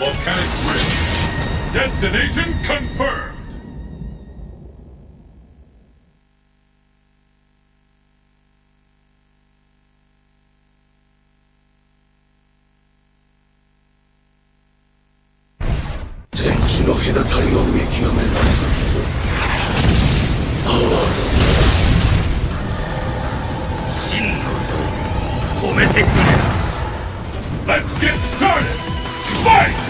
Volcanic ridge. Destination confirmed. Let's get started! Fight!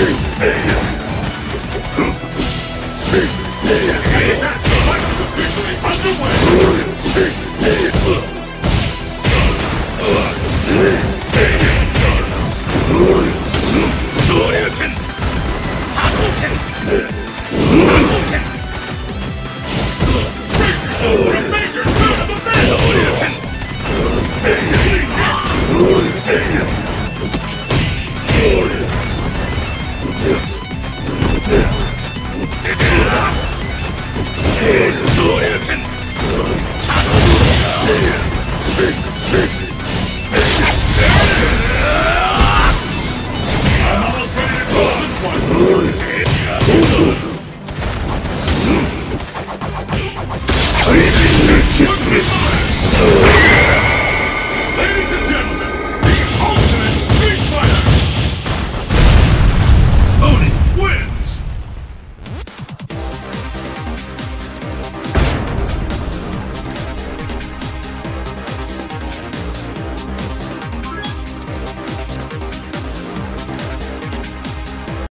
Hey, hey. Big, big.